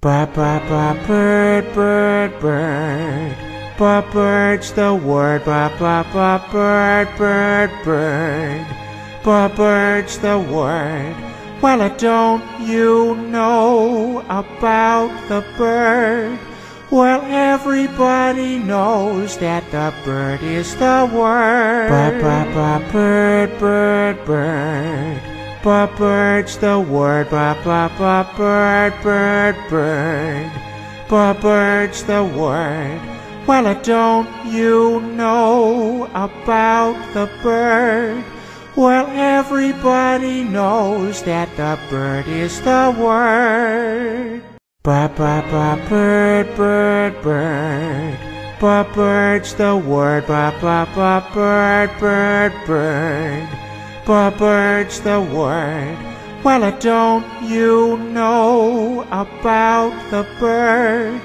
Ba ba ba bird, bird, bird. Ba bird's the word. Ba ba ba bird, bird, bird. Ba bird's the word. Well, don't you know about the bird? Well, everybody knows that the bird is the word. Ba ba ba bird, bird, bird. Ba bird's the word. Ba ba ba bird, bird, bird. Ba bird's the word. Well, don't you know about the bird? Well, everybody knows that the bird is the word. Ba ba ba bird, bird, bird. Ba bird's the word. Ba ba ba bird, bird, bird. Ba bird's the word. Well, don't you know about the bird?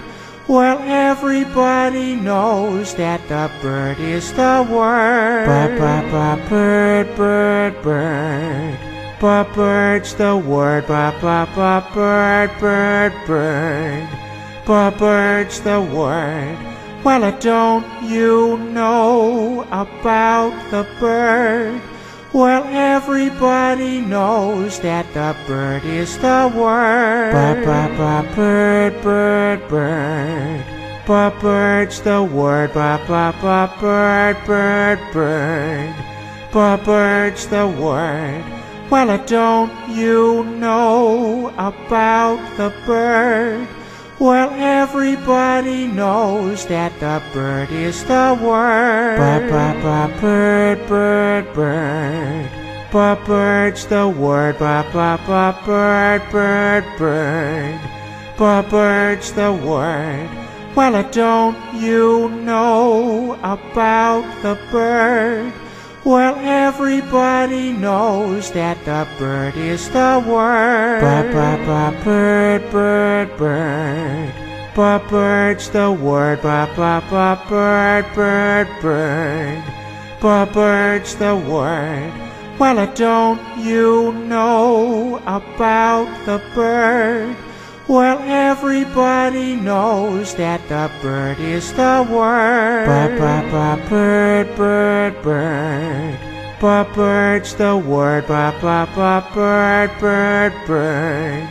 Well, everybody knows that the bird is the word. Ba ba ba bird, bird, bird. Ba bird's the word. Ba ba ba bird, bird, bird. Ba bird's the word. Well, don't you know about the bird? Well, everybody knows that the bird is the word. Ba ba ba bird, bird, bird. Ba bird's the word. Ba ba ba bird, bird, bird. Ba bird's the word. Well, don't you know about the bird? Well, everybody knows that the bird is the word. Ba ba ba bird, bird, bird. Ba bird's the word. Ba ba ba bird, bird, bird. Ba bird's the word. Well, don't you know about the bird? Well, everybody knows that the bird is the word. Ba ba ba bird, bird, bird. Ba bird's the word. Ba ba ba bird, bird, bird. Ba bird's the word. Well, don't you know about the bird? Well, everybody knows that the bird is the word. Ba ba ba bird, bird, bird. Ba bird's the word. Ba ba ba bird, bird, bird.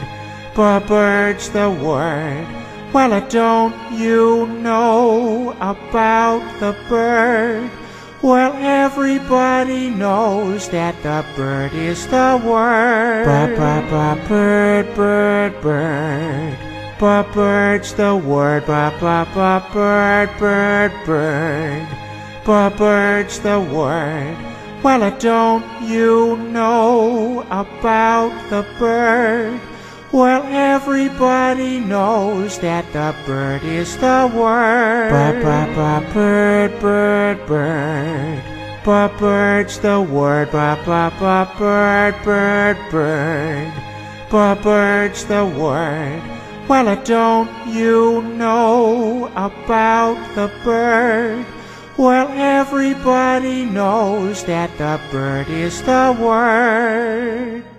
Ba bird's the word. Well, don't you know about the bird? Well, everybody knows that the bird is the word. Ba ba ba bird, bird, bird. Ba bird's the word. Ba ba ba bird, bird, bird. Ba bird's the word. Well, don't you know about the bird? Well, everybody knows that the bird is the word. Ba ba ba bird, bird, bird. Ba bird's the word. Ba ba ba bird, bird, bird. Ba bird's the word. Well, don't you know about the bird? Well, everybody knows that the bird is the word.